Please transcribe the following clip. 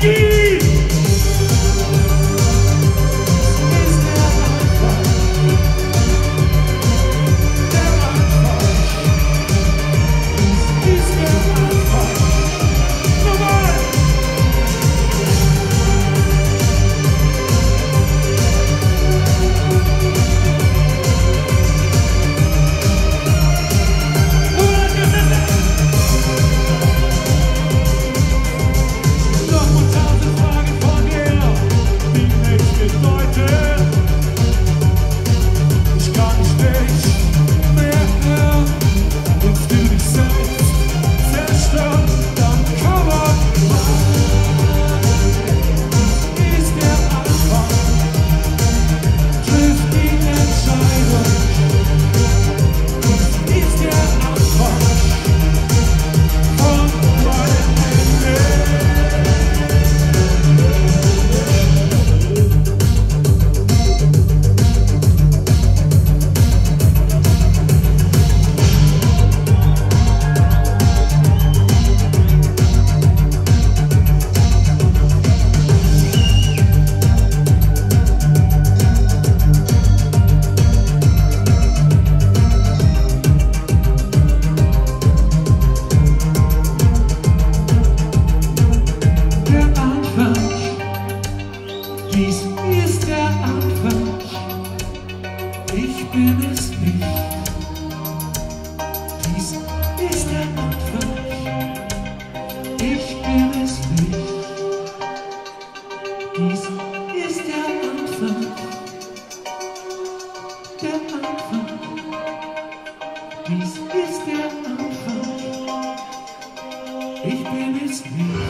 Gigi! ist der Anfang, ich bin es nicht. Dies ist der Anfang, ich bin es nicht. Dies ist der Anfang, der Anfang. Dies ist der Anfang, ich bin es nicht.